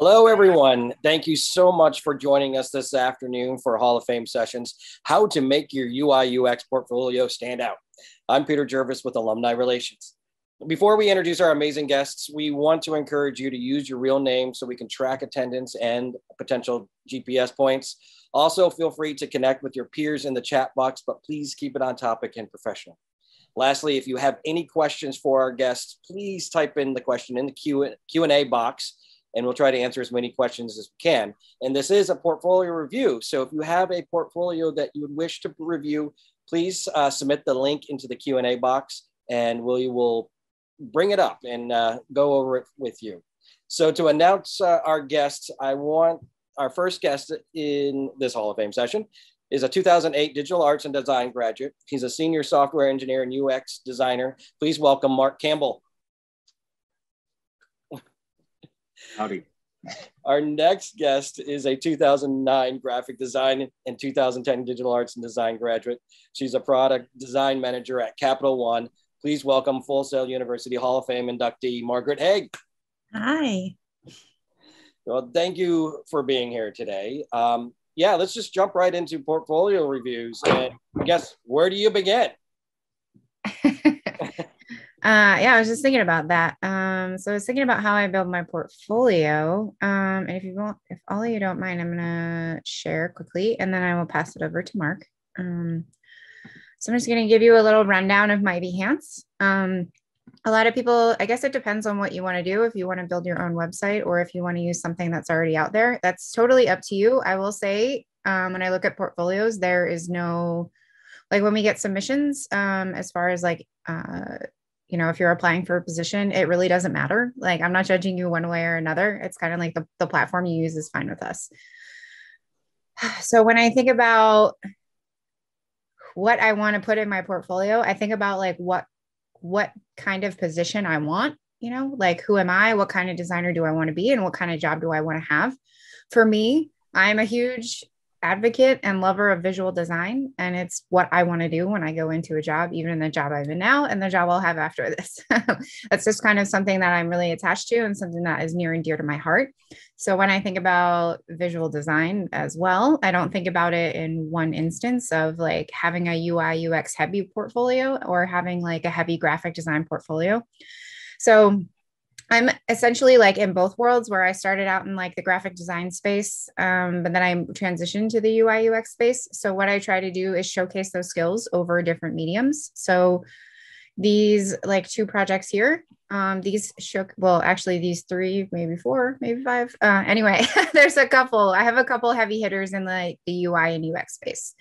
Hello, everyone. Thank you so much for joining us this afternoon for Hall of Fame sessions How to Make Your UI UX Portfolio Stand Out. I'm Peter Jervis with Alumni Relations. Before we introduce our amazing guests, we want to encourage you to use your real name so we can track attendance and potential GPS points. Also, feel free to connect with your peers in the chat box, but please keep it on topic and professional. Lastly, if you have any questions for our guests, please type in the question in the Q&A box and we'll try to answer as many questions as we can. And this is a portfolio review. So if you have a portfolio that you would wish to review, please uh, submit the link into the Q&A box and we will bring it up and uh, go over it with you. So to announce uh, our guests, I want our first guest in this Hall of Fame session is a 2008 digital arts and design graduate. He's a senior software engineer and UX designer. Please welcome Mark Campbell. Howdy. Our next guest is a 2009 graphic design and 2010 digital arts and design graduate. She's a product design manager at Capital One. Please welcome Full Sail University Hall of Fame inductee Margaret Haag. Hi. Well, thank you for being here today. Um, yeah, let's just jump right into portfolio reviews. And I guess where do you begin? Uh, yeah, I was just thinking about that. Um, so I was thinking about how I build my portfolio. Um, and if you want, if all of you don't mind, I'm gonna share quickly, and then I will pass it over to Mark. Um, so I'm just gonna give you a little rundown of my Behance. Um, a lot of people, I guess it depends on what you want to do. If you want to build your own website or if you want to use something that's already out there, that's totally up to you. I will say, um, when I look at portfolios, there is no like when we get submissions um, as far as like uh, you know, if you're applying for a position, it really doesn't matter. Like I'm not judging you one way or another. It's kind of like the, the platform you use is fine with us. So when I think about what I want to put in my portfolio, I think about like what what kind of position I want, you know, like who am I? What kind of designer do I want to be and what kind of job do I want to have? For me, I'm a huge advocate and lover of visual design. And it's what I want to do when I go into a job, even in the job I'm in now and the job I'll have after this. That's just kind of something that I'm really attached to and something that is near and dear to my heart. So when I think about visual design as well, I don't think about it in one instance of like having a UI UX heavy portfolio or having like a heavy graphic design portfolio. So I'm essentially like in both worlds where I started out in like the graphic design space, um, but then I transitioned to the UI UX space. So what I try to do is showcase those skills over different mediums. So these like two projects here, um, these show well, actually these three, maybe four, maybe five. Uh, anyway, there's a couple. I have a couple heavy hitters in the, the UI and UX space.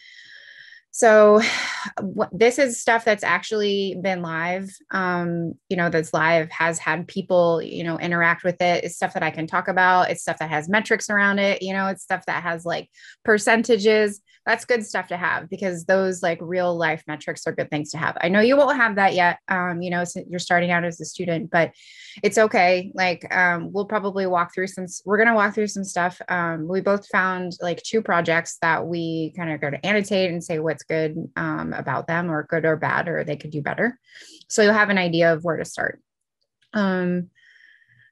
So this is stuff that's actually been live. Um, you know, that's live has had people, you know, interact with it. It's stuff that I can talk about. It's stuff that has metrics around it. You know, it's stuff that has like percentages that's good stuff to have because those like real life metrics are good things to have. I know you won't have that yet. Um, you know, you're starting out as a student, but it's okay. Like, um, we'll probably walk through some, we're going to walk through some stuff. Um, we both found like two projects that we kind of go to annotate and say what's good um, about them or good or bad, or they could do better. So you'll have an idea of where to start. Um,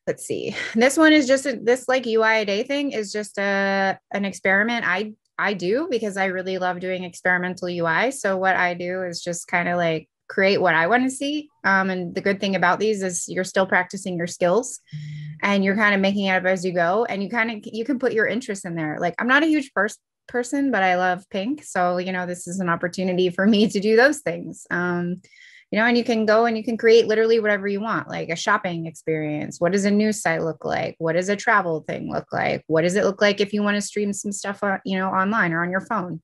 let's see this one is just a, this like ui a day thing is just a an experiment i I do because I really love doing experimental UI. So what I do is just kind of like create what I want to see. Um, and the good thing about these is you're still practicing your skills and you're kind of making it up as you go. And you kind of you can put your interests in there. Like I'm not a huge first person, but I love pink. So, you know, this is an opportunity for me to do those things. Um, you know, and you can go and you can create literally whatever you want, like a shopping experience. What does a news site look like? What does a travel thing look like? What does it look like if you want to stream some stuff, uh, you know, online or on your phone?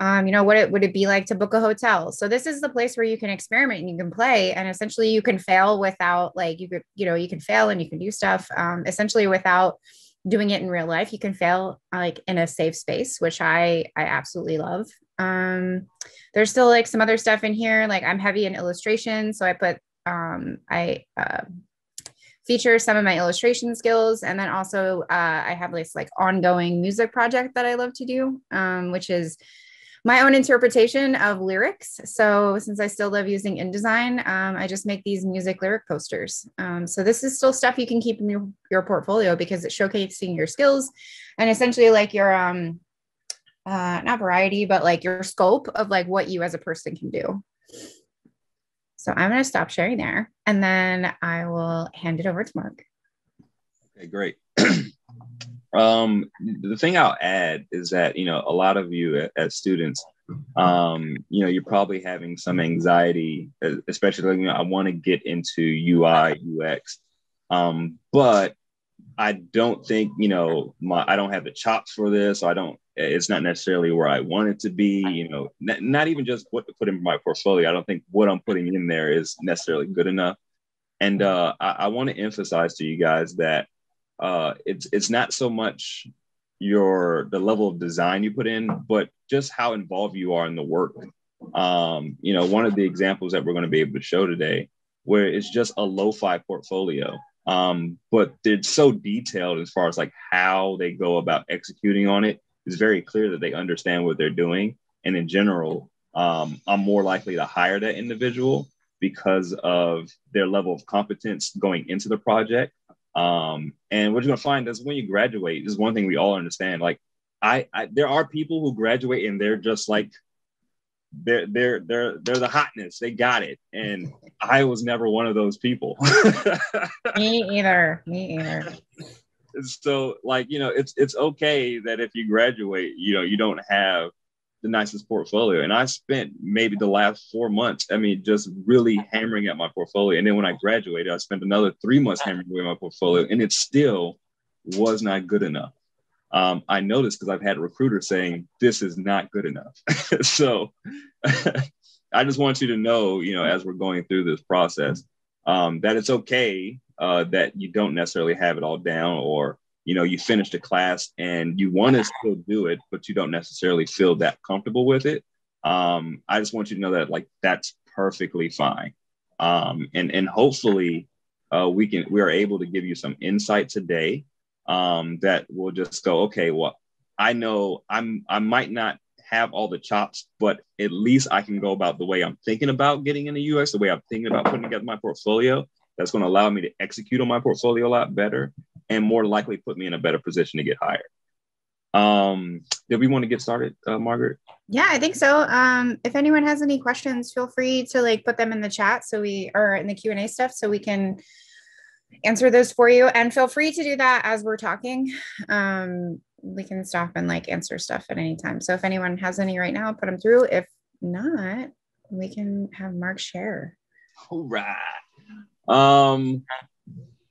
Um, you know, what it would it be like to book a hotel? So this is the place where you can experiment and you can play, and essentially you can fail without like you could, you know, you can fail and you can do stuff um, essentially without doing it in real life. You can fail like in a safe space, which I I absolutely love. Um, there's still like some other stuff in here. Like I'm heavy in illustration, so I put um, I uh, feature some of my illustration skills, and then also uh, I have this like ongoing music project that I love to do, um, which is my own interpretation of lyrics. So since I still love using InDesign, um, I just make these music lyric posters. Um, so this is still stuff you can keep in your, your portfolio because it's showcasing your skills and essentially like your um uh, not variety, but like your scope of like what you as a person can do. So I'm going to stop sharing there and then I will hand it over to Mark. Okay, great. um, the thing I'll add is that, you know, a lot of you as students, um, you know, you're probably having some anxiety, especially, you know, I want to get into UI, UX. Um, but I don't think, you know, my, I don't have the chops for this. I don't, it's not necessarily where I want it to be, you know, not, not even just what to put in my portfolio. I don't think what I'm putting in there is necessarily good enough. And uh, I, I want to emphasize to you guys that uh, it's it's not so much your the level of design you put in, but just how involved you are in the work. Um, you know, one of the examples that we're going to be able to show today, where it's just a lo-fi portfolio, um, but they're so detailed as far as like how they go about executing on it. It's very clear that they understand what they're doing, and in general, um, I'm more likely to hire that individual because of their level of competence going into the project um, and what you're gonna find is when you graduate, this is one thing we all understand. Like, I, I there are people who graduate and they're just like they're they're they're they're the hotness. They got it. And I was never one of those people. Me either. Me either. So like, you know, it's it's okay that if you graduate, you know, you don't have the nicest portfolio. And I spent maybe the last four months, I mean, just really hammering at my portfolio. And then when I graduated, I spent another three months hammering away my portfolio, and it still was not good enough. Um, I noticed because I've had recruiters saying this is not good enough. so I just want you to know, you know, as we're going through this process, um, that it's okay uh, that you don't necessarily have it all down or you know you finished a class and you want to still do it but you don't necessarily feel that comfortable with it um, i just want you to know that like that's perfectly fine um, and and hopefully uh, we can we are able to give you some insight today um, that will just go okay well i know i'm i might not have all the chops but at least i can go about the way i'm thinking about getting in the us the way i'm thinking about putting together my portfolio that's going to allow me to execute on my portfolio a lot better and more likely put me in a better position to get hired. Um, did we want to get started, uh, Margaret? Yeah, I think so. Um, if anyone has any questions, feel free to like put them in the chat so we are in the Q and A stuff so we can answer those for you. And feel free to do that as we're talking. Um, we can stop and like answer stuff at any time. So if anyone has any right now, put them through. If not, we can have Mark share. All right. Um,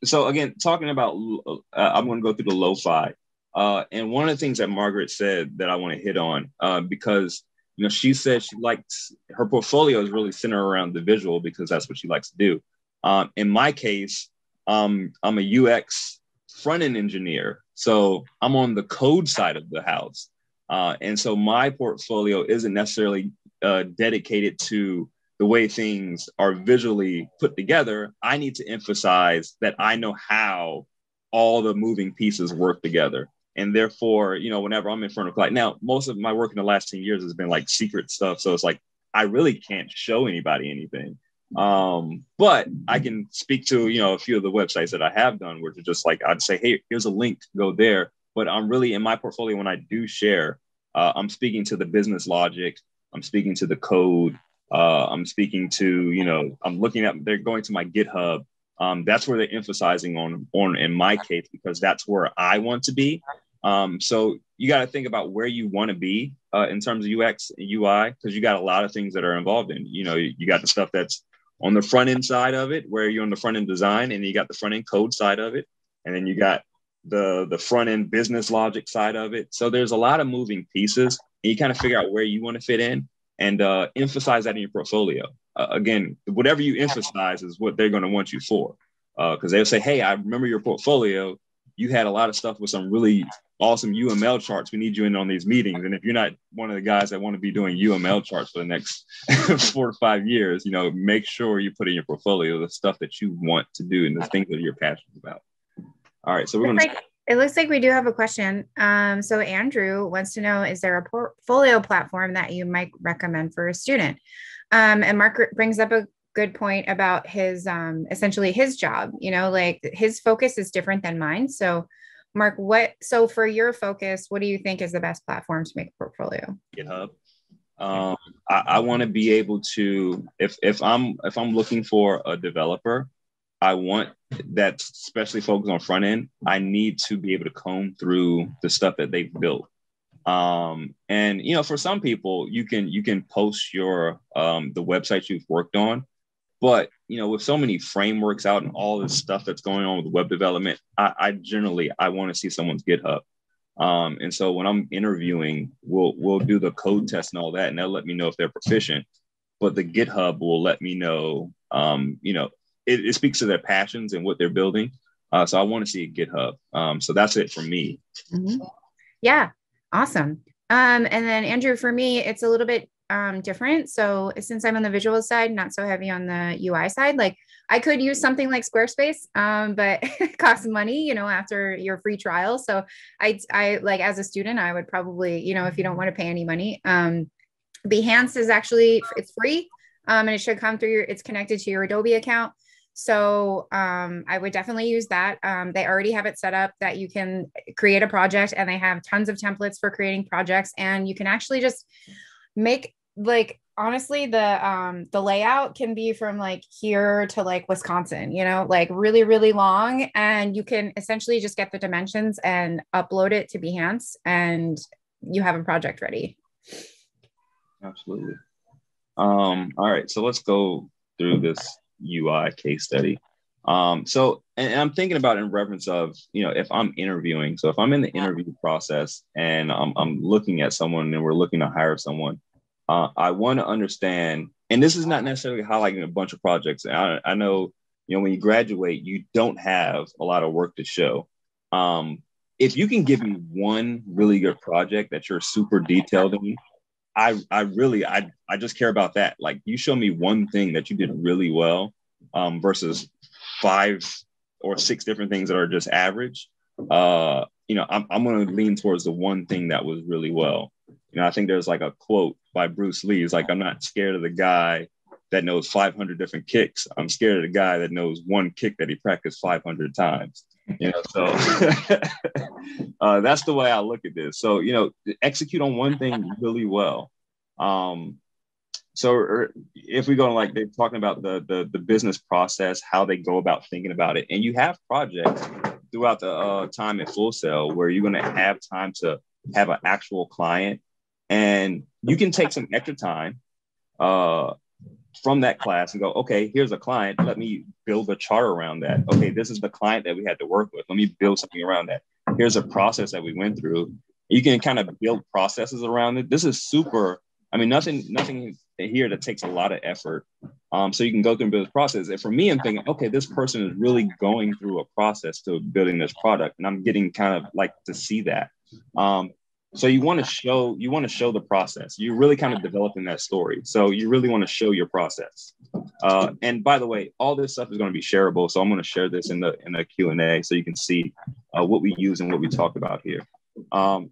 so again, talking about, uh, I'm going to go through the lo-fi. Uh, and one of the things that Margaret said that I want to hit on, uh, because you know, she said she likes her portfolio is really centered around the visual because that's what she likes to do. Um, in my case, um, I'm a UX front end engineer, so I'm on the code side of the house, uh, and so my portfolio isn't necessarily uh, dedicated to the way things are visually put together, I need to emphasize that I know how all the moving pieces work together. And therefore, you know, whenever I'm in front of client, now most of my work in the last 10 years has been like secret stuff. So it's like I really can't show anybody anything. Um, but I can speak to, you know, a few of the websites that I have done where it's just like I'd say, hey, here's a link, go there. But I'm really in my portfolio when I do share, uh, I'm speaking to the business logic, I'm speaking to the code, uh, I'm speaking to, you know, I'm looking at, they're going to my GitHub. Um, that's where they're emphasizing on, on in my case, because that's where I want to be. Um, so you got to think about where you want to be uh, in terms of UX and UI, because you got a lot of things that are involved in, you know, you got the stuff that's on the front end side of it, where you're on the front end design and you got the front end code side of it. And then you got the, the front end business logic side of it. So there's a lot of moving pieces and you kind of figure out where you want to fit in and uh, emphasize that in your portfolio. Uh, again, whatever you emphasize is what they're going to want you for. Because uh, they'll say, hey, I remember your portfolio. You had a lot of stuff with some really awesome UML charts. We need you in on these meetings. And if you're not one of the guys that want to be doing UML charts for the next four to five years, you know, make sure you put in your portfolio the stuff that you want to do and the things that you're passionate about. All right, so we're going to. It looks like we do have a question. Um, so Andrew wants to know: Is there a portfolio platform that you might recommend for a student? Um, and Mark brings up a good point about his um, essentially his job. You know, like his focus is different than mine. So, Mark, what? So for your focus, what do you think is the best platform to make a portfolio? GitHub. Um, I, I want to be able to if if I'm if I'm looking for a developer, I want that especially focused on front end. I need to be able to comb through the stuff that they've built. Um, and you know, for some people, you can you can post your um, the websites you've worked on, but you know, with so many frameworks out and all this stuff that's going on with web development, I, I generally I want to see someone's GitHub. Um, and so when I'm interviewing, we'll we'll do the code test and all that, and they'll let me know if they're proficient. But the GitHub will let me know, um, you know, it, it, speaks to their passions and what they're building. Uh, so I want to see a GitHub. Um, so that's it for me. Mm-hmm. Yeah, awesome. Um, and then Andrew, for me, it's a little bit um, different. So since I'm on the visual side, not so heavy on the UI side, like I could use something like Squarespace, um, but it costs money, you know, after your free trial. So I, I like as a student, I would probably, you know, if you don't want to pay any money, um, Behance is actually it's free, um, and it should come through your. It's connected to your Adobe account. So um, I would definitely use that. Um, they already have it set up that you can create a project and they have tons of templates for creating projects and you can actually just make like honestly the um the layout can be from like here to like Wisconsin, you know, like really really long and you can essentially just get the dimensions and upload it to Behance and you have a project ready. Absolutely. Um all right, so let's go through this UI case study. Um, so, and, and I'm thinking about in reference of, you know, if I'm interviewing, so if I'm in the interview process and I'm, I'm looking at someone and we're looking to hire someone, uh, I want to understand, and this is not necessarily highlighting a bunch of projects. I, I know, you know, when you graduate, you don't have a lot of work to show. Um, if you can give me one really good project that you're super detailed in, I I really I I just care about that. Like you show me one thing that you did really well um, versus five or six different things that are just average. Uh, you know, I'm I'm going to lean towards the one thing that was really well. You know, I think there's like a quote by Bruce Lee. It's like I'm not scared of the guy that knows 500 different kicks. I'm scared of the guy that knows one kick that he practiced 500 times. You know, so uh, that's the way I look at this. So you know, execute on one thing really well. Um, so er, if we go like they're talking about the, the the business process, how they go about thinking about it, and you have projects throughout the uh, time at Full Sail where you're going to have time to have an actual client, and you can take some extra time uh, from that class and go, okay, here's a client. Let me build a chart around that. Okay, this is the client that we had to work with. Let me build something around that. Here's a process that we went through. You can kind of build processes around it. This is super. I mean, nothing, nothing here that takes a lot of effort. Um, so you can go through and build this process. And for me, I'm thinking, okay, this person is really going through a process to building this product, and I'm getting kind of like to see that. Um, so you want to show you want to show the process. You're really kind of developing that story. So you really want to show your process. Uh, and by the way all this stuff is going to be shareable so i'm going to share this in the in the q&a so you can see uh, what we use and what we talk about here. Um,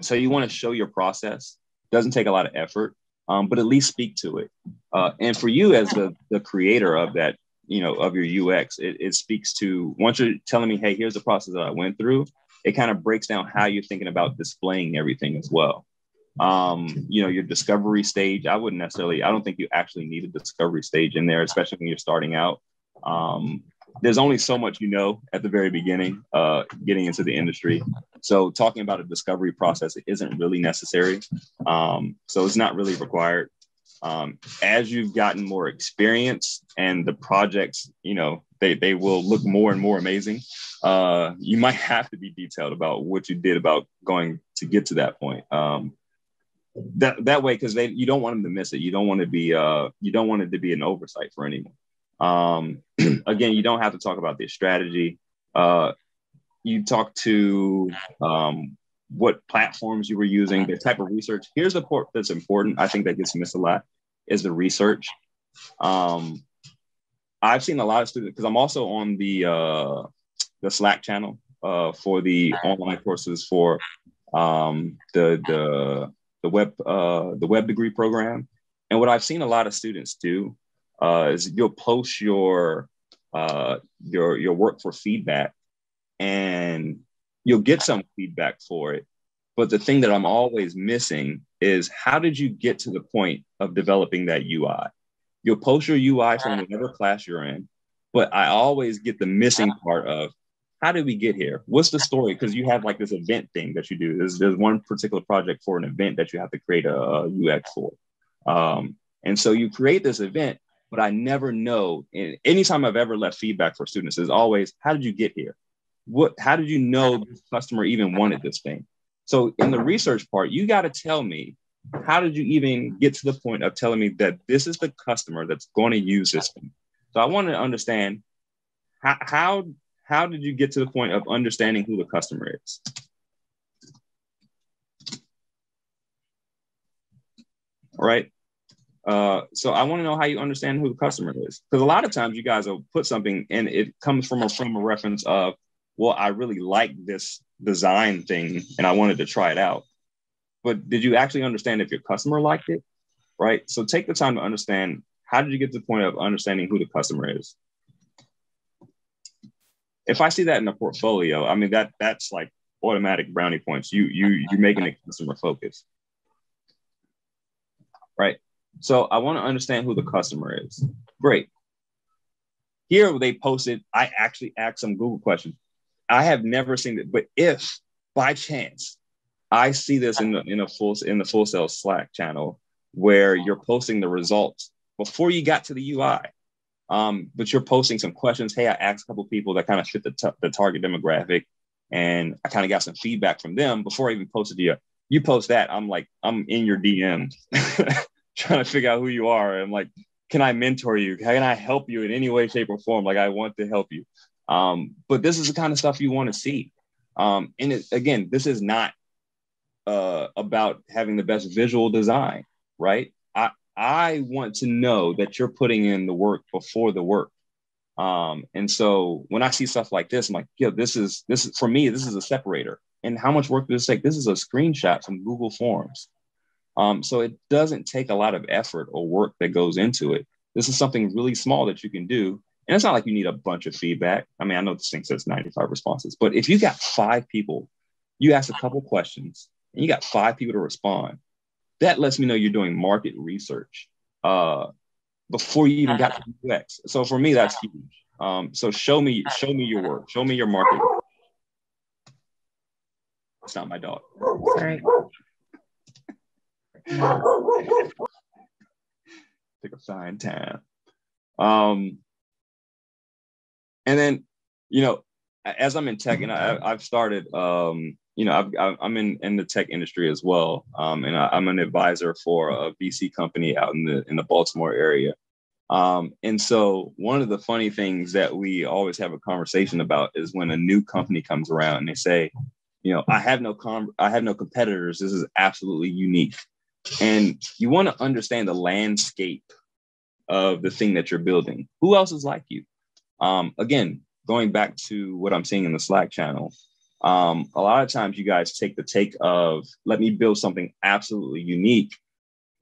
so you want to show your process. Doesn't take a lot of effort um, but at least speak to it. Uh, and for you as the, the creator of that you know of your ux it, it speaks to once you're telling me hey here's the process that i went through it kind of breaks down how you're thinking about displaying everything as well. Um, you know, your discovery stage, I wouldn't necessarily, I don't think you actually need a discovery stage in there, especially when you're starting out. Um, there's only so much you know at the very beginning, uh, getting into the industry. So talking about a discovery process isn't really necessary. Um, so it's not really required. Um, as you've gotten more experience and the projects, you know, they, they will look more and more amazing. Uh, you might have to be detailed about what you did about going to get to that point. Um, that that way, because they you don't want them to miss it. You don't want to be uh, you don't want it to be an oversight for anyone. Um, again, you don't have to talk about their strategy. Uh, you talk to um, what platforms you were using, the type of research. Here's the part that's important. I think that gets missed a lot is the research. Um, I've seen a lot of students because I'm also on the uh, the Slack channel uh, for the online courses for um, the the the web uh, the web degree program. And what I've seen a lot of students do uh, is you'll post your uh, your your work for feedback, and you'll get some feedback for it. But the thing that I'm always missing is how did you get to the point of developing that UI? You'll post your UI from whatever class you're in, but I always get the missing uh-huh. part of how did we get here? What's the story? Uh-huh. Because you have like this event thing that you do. There's, there's one particular project for an event that you have to create a, a UX for. Um, and so you create this event, but I never know. And anytime I've ever left feedback for students is always, how did you get here? What, how did you know uh-huh. this customer even wanted this thing? So in the research part, you got to tell me, how did you even get to the point of telling me that this is the customer that's going to use this thing? So I want to understand how, how how did you get to the point of understanding who the customer is? All right. Uh, so I want to know how you understand who the customer is, because a lot of times you guys will put something and it comes from a frame of reference of, well, I really like this design thing and I wanted to try it out. But did you actually understand if your customer liked it? Right. So take the time to understand how did you get to the point of understanding who the customer is? if I see that in a portfolio, I mean that that's like automatic brownie points. You you you're making a customer focus, right? So I want to understand who the customer is. Great. Here they posted. I actually asked some Google questions. I have never seen it, but if by chance I see this in the in a full in the Full Sail's Slack channel where you're posting the results before you got to the UI, um, but you're posting some questions. Hey, I asked a couple people that kind of fit the, t- the target demographic, and I kind of got some feedback from them before I even posted to you. You post that, I'm like, I'm in your DMs trying to figure out who you are. I'm like, can I mentor you? Can I help you in any way, shape, or form? Like, I want to help you. Um, but this is the kind of stuff you want to see. Um, and it, again, this is not uh, about having the best visual design, right? I I want to know that you're putting in the work before the work. Um, and so when I see stuff like this, I'm like, yeah, this is this is for me, this is a separator. And how much work does this take? This is a screenshot from Google Forms. Um, so it doesn't take a lot of effort or work that goes into it. This is something really small that you can do. And it's not like you need a bunch of feedback. I mean, I know this thing says 95 responses, but if you got five people, you ask a couple questions and you got five people to respond, that lets me know you're doing market research uh, before you even got to UX. So for me, that's huge. Um, so show me, show me your work, show me your market. It's not my dog. Sorry. Take a fine time. Um, and then, you know, as I'm in tech, and I, I've started um, you know, I've, I'm in, in the tech industry as well, um, and I, am an advisor for a VC company out in the in the Baltimore area. Um, and so, one of the funny things that we always have a conversation about is when a new company comes around and they say, you know, I have no com- I have no competitors. This is absolutely unique, and you want to understand the landscape of the thing that you're building. Who else is like you? Um, again, going back to what I'm seeing in the Slack channel, um, a lot of times you guys take the take of let me build something absolutely unique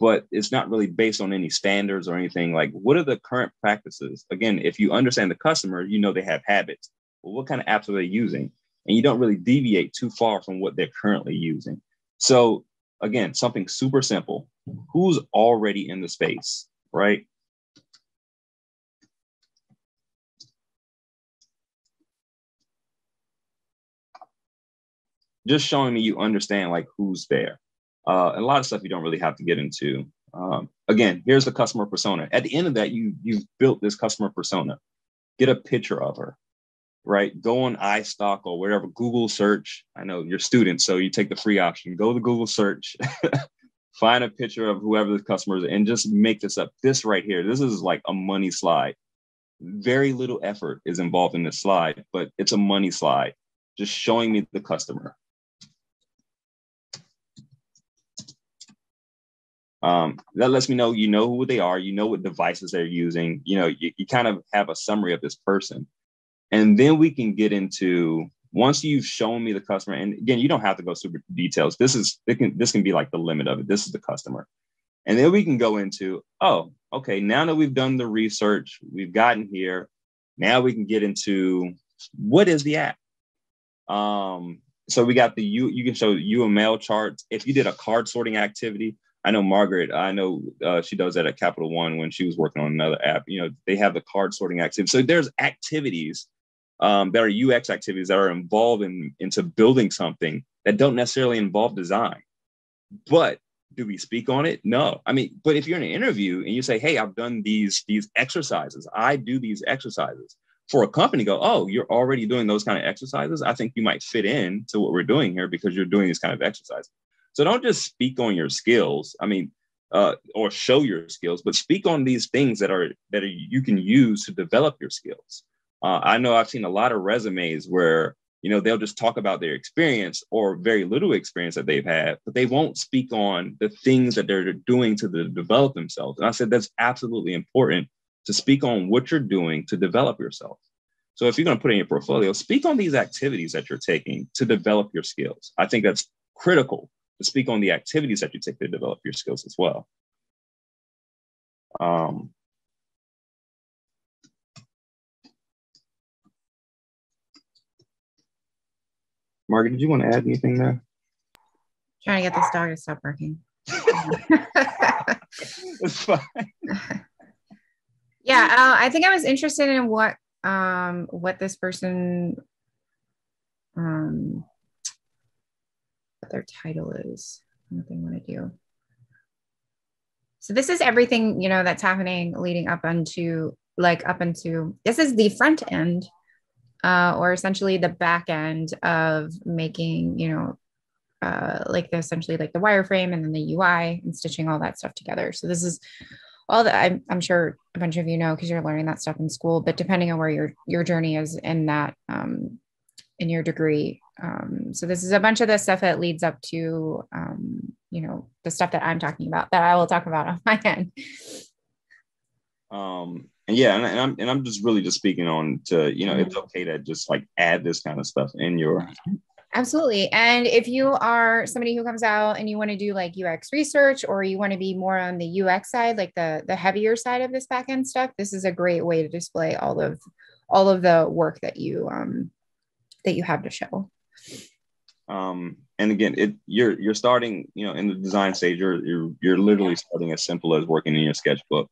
but it's not really based on any standards or anything. Like what are the current practices? Again if you understand the customer you know they have habits. Well what kind of apps are they using? And you don't really deviate too far from what they're currently using. So again something super simple. Who's already in the space right just showing me you understand like who's there. Uh, a lot of stuff you don't really have to get into. Um, again, here's the customer persona. At the end of that, you you've built this customer persona. Get a picture of her, right? Go on iStock or whatever Google search. I know you're students, so you take the free option. Go to Google search, find a picture of whoever the customer is, and just make this up. This right here, this is like a money slide. Very little effort is involved in this slide, but it's a money slide. Just showing me the customer um, that lets me know you know who they are you know what devices they're using you know you, you kind of have a summary of this person and then we can get into once you've shown me the customer, and again, you don't have to go super details. This is it can this can be like the limit of it. This is the customer. And then we can go into, oh, okay, now that we've done the research, we've gotten here. Now we can get into what is the app? Um, so we got the you you can show UML charts. If you did a card sorting activity, I know Margaret, I know uh, she does that at Capital One when she was working on another app. You know, they have the card sorting activity. So there's activities um, that are UX activities that are involved in into building something that don't necessarily involve design. But do we speak on it? No. I mean, but if you're in an interview and you say, "Hey, I've done these these exercises. I do these exercises." For a company, go, "Oh, you're already doing those kind of exercises." I think you might fit in to what we're doing here because you're doing these kind of exercises. So don't just speak on your skills. I mean, uh, or show your skills, but speak on these things that are that are, you can use to develop your skills. Uh, I know I've seen a lot of resumes where you know they'll just talk about their experience or very little experience that they've had, but they won't speak on the things that they're doing to the, develop themselves. And I said that's absolutely important to speak on what you're doing to develop yourself. So if you're going to put in your portfolio, speak on these activities that you're taking to develop your skills. I think that's critical to speak on the activities that you take to develop your skills as well. Um, Margaret, did you want to add anything there? Trying to get this dog to stop barking. it's fine. yeah, uh, I think I was interested in what um what this person um their title is. What they want to do. So this is everything you know that's happening leading up into like up into this is the front end uh, or essentially the back end of making you know uh, like the, essentially like the wireframe and then the UI and stitching all that stuff together. So this is all that I'm, I'm sure a bunch of you know because you're learning that stuff in school. But depending on where your your journey is in that um, in your degree, um, so this is a bunch of the stuff that leads up to, um, you know, the stuff that I'm talking about that I will talk about on my end. Um, and yeah, and, and, I'm and I'm just really just speaking on to, you know, it's mm-hmm. okay to just like add this kind of stuff in your. Absolutely. And if you are somebody who comes out and you want to do like UX research or you want to be more on the UX side, like the the heavier side of this backend stuff, this is a great way to display all of all of the work that you um that you have to show. Um, and again, it you're you're starting, you know, in the design stage, you're you're you're literally starting as simple as working in your sketchbook.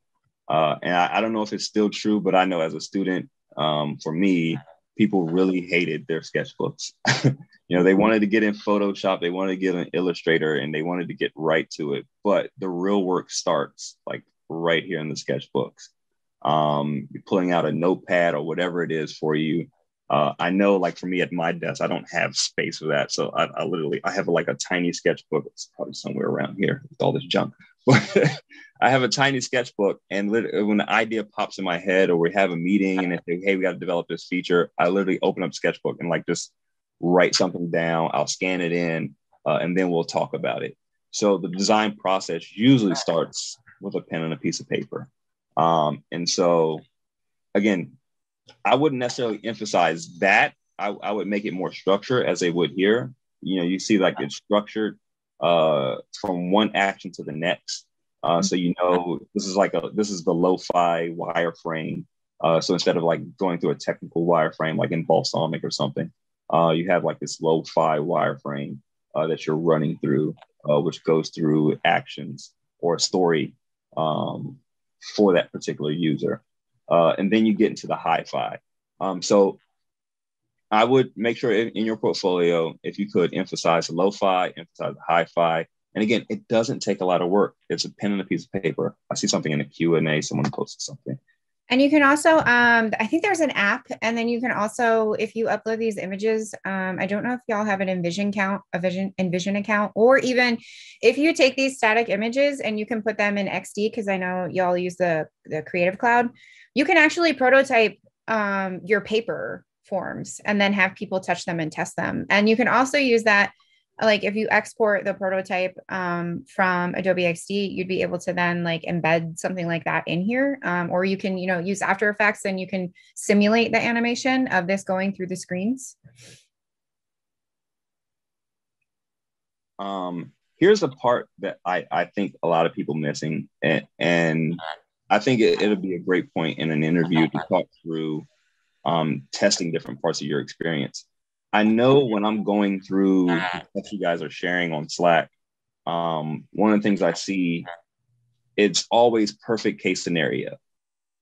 Uh, and I, I, don't know if it's still true, but I know as a student, um, for me, people really hated their sketchbooks. you know, they wanted to get in Photoshop, they wanted to get an Illustrator, and they wanted to get right to it. But the real work starts like right here in the sketchbooks. Um, pulling out a notepad or whatever it is for you uh, I know, like for me at my desk, I don't have space for that. So I, I literally I have like a tiny sketchbook. It's probably somewhere around here with all this junk. But I have a tiny sketchbook, and when the idea pops in my head, or we have a meeting, and they say, hey, we got to develop this feature, I literally open up sketchbook and like just write something down. I'll scan it in, uh, and then we'll talk about it. So the design process usually starts with a pen and a piece of paper. Um, and so, again, I wouldn't necessarily emphasize that. I, I would make it more structured as they would here. You know, you see like it's structured uh, from one action to the next. Uh, so you know this is like a this is the lo-fi wireframe. Uh, so instead of like going through a technical wireframe like in Balsamiq or something, uh, you have like this lo-fi wireframe uh, that you're running through, uh, which goes through actions or a story um, for that particular user uh, and then you get into the hi-fi. Um, so I would make sure in, in, your portfolio, if you could emphasize the lo-fi, emphasize the hi-fi. And again, it doesn't take a lot of work. It's a pen and a piece of paper. I see something in the Q&A, someone posted something. And you can also, um, I think there's an app, and then you can also, if you upload these images, um, I don't know if y'all have an InVision account, a Vision InVision account, or even if you take these static images and you can put them in XD, because I know y'all use the the Creative Cloud you can actually prototype um, your paper forms and then have people touch them and test them. And you can also use that, like if you export the prototype um, from Adobe XD, you'd be able to then like embed something like that in here. Um, or you can, you know, use After Effects and you can simulate the animation of this going through the screens. Um, here's a part that I, I think a lot of people missing and, and I think it, will be a great point in an interview to talk through um, testing different parts of your experience. I know when I'm going through what you guys are sharing on Slack, um, one of the things I see, it's always perfect case scenario.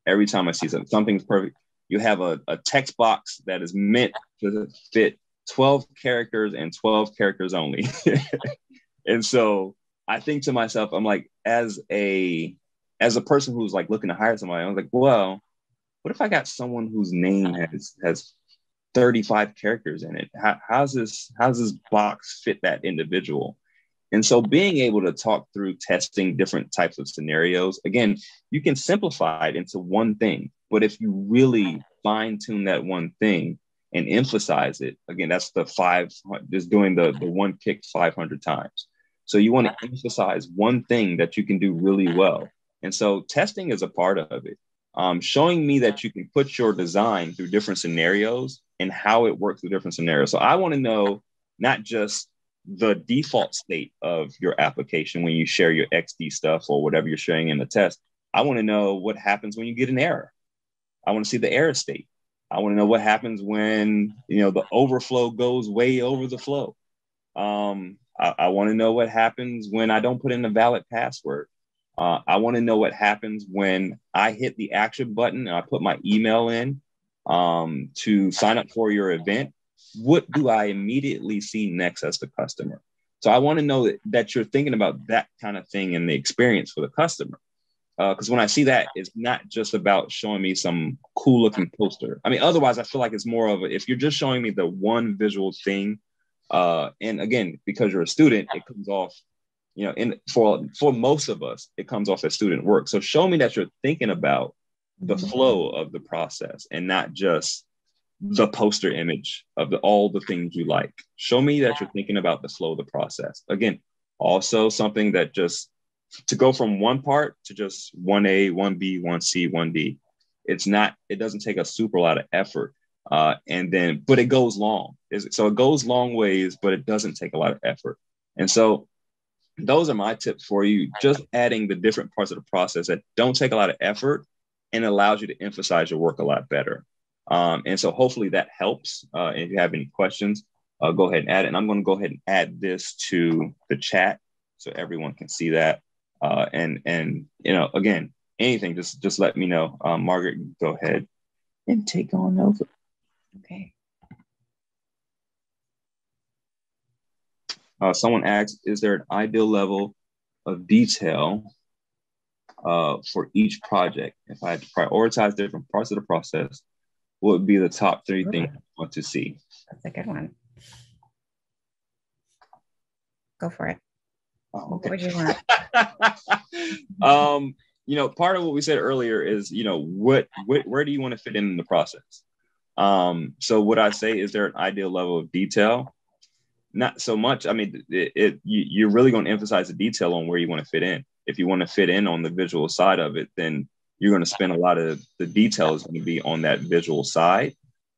Every time I see something, something's perfect. You have a, a text box that is meant to fit 12 characters and 12 characters only. and so I think to myself, I'm like, as a as a person who's like looking to hire somebody, I was like, well, what if I got someone whose name has has 35 characters in it? How, how's this how's this box fit that individual? And so being able to talk through testing different types of scenarios, again, you can simplify it into one thing. But if you really fine tune that one thing, and emphasize it. Again, that's the five, just doing the, the one kick 500 times. So you want to emphasize one thing that you can do really well. And so testing is a part of it. Um, showing me that you can put your design through different scenarios and how it works through different scenarios. So I want to know not just the default state of your application when you share your XD stuff or whatever you're sharing in the test. I want to know what happens when you get an error. I want to see the error state. I want to know what happens when you know the overflow goes way over the flow. Um, I, I want to know what happens when I don't put in a valid password. Uh, I want to know what happens when I hit the action button and I put my email in um, to sign up for your event. What do I immediately see next as the customer? So I want to know that, that you're thinking about that kind of thing in the experience for the customer because uh, when I see that, it's not just about showing me some cool looking poster. I mean, otherwise, I feel like it's more of a, if you're just showing me the one visual thing, uh, and again, because you're a student, it comes off, you know, in for for most of us, it comes off as student work. So show me that you're thinking about the mm-hmm. flow of the process and not just the poster image of the, all the things you like. Show me that you're thinking about the flow of the process. Again, also something that just to go from one part to just 1A, 1B, 1C, 1D. It's not, it doesn't take a super lot of effort. Uh, and then, but it goes long. So it goes long ways, but it doesn't take a lot of effort. And so those are my tips for you. Just adding the different parts of the process that don't take a lot of effort and allows you to emphasize your work a lot better. Um, and so hopefully that helps. Uh, if you have any questions, uh, go ahead and add it. And I'm going to go ahead and add this to the chat so everyone can see that. Uh, and and you know, again, anything, just just let me know. Um, Margaret, go ahead and take on over. Okay. Uh, someone asked, is there an ideal level of detail uh, for each project? If I had to prioritize different parts of the process, what would be the top three things I want to see? That's a good one. Go for it. Oh, okay. What would you want? um, you know, part of what we said earlier is, you know, what, what where do you want to fit in, in the process? Um, so what I say is there an ideal level of detail? Not so much. I mean, it, it you, you're really going to emphasize the detail on where you want to fit in. If you want to fit in on the visual side of it, then you're going to spend a lot of the details going to be on that visual side.